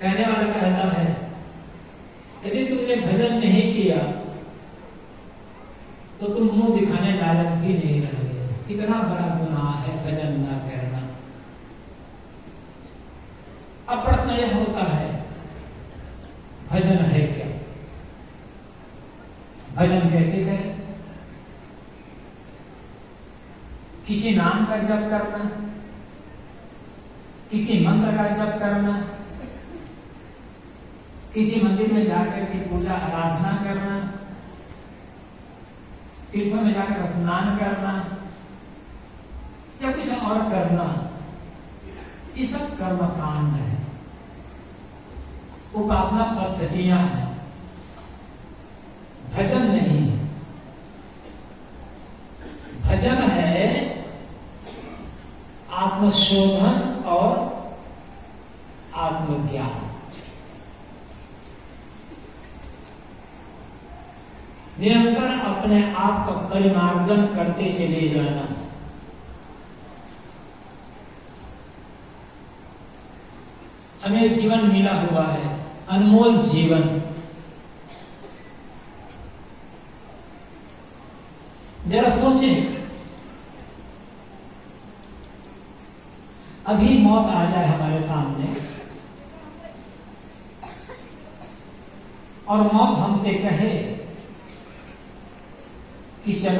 कहने वाला कहता है, यदि तुमने भजन नहीं किया तो तुम मुँह दिखाने लायक भी नहीं रह गए इतना बड़ा गुनाह है भजन ना करना। अब प्रश्न यह होता है, भजन है क्या? भजन कैसे करें? किसी नाम का जप करना, किसी मंत्र का जप करना किसी मंदिर में जाकर के पूजा, आराधना करना, तीर्थों में जाकर स्नान करना, या कुछ और करना, ये सब कर्म कांड है। उपासना पद्धतियाँ हैं। भजन नहीं है। भजन है आत्मशोधन और आत्मज्ञान। निरंतर अपने आप का परिमार्जन करते चले जाना। हमें जीवन मिला हुआ है, अनमोल जीवन। जरा सोचें। अभी मौत आ जाए हमारे सामने, और मौत हमसे कहे y se